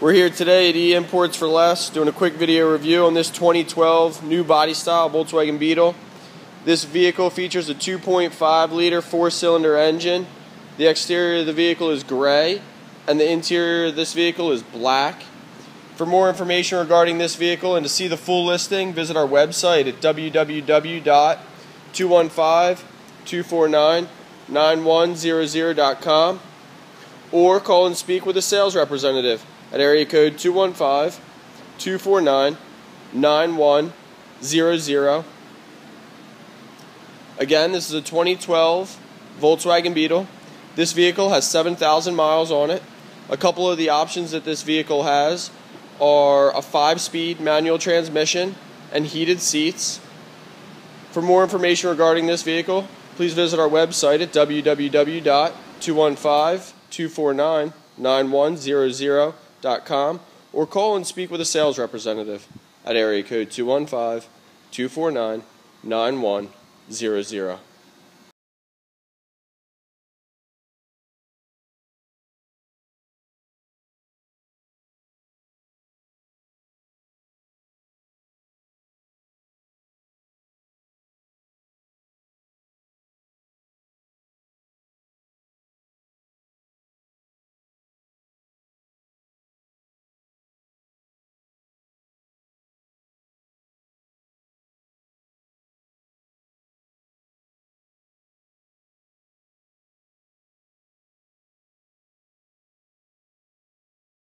We're here today at E Imports for Less doing a quick video review on this 2012 new body style Volkswagen Beetle. This vehicle features a 2.5 liter four cylinder engine. The exterior of the vehicle is gray and the interior of this vehicle is black. For more information regarding this vehicle and to see the full listing, visit our website at www.215-249-9100.com or call and speak with a sales representative at area code 215 249 9100. Again, this is a 2012 Volkswagen Beetle. This vehicle has 7,000 miles on it. A couple of the options that this vehicle has are a 5 speed manual transmission and heated seats. For more information regarding this vehicle, please visit our website at www.215 249 9100 com or call and speak with a sales representative at area code 215 249 9100.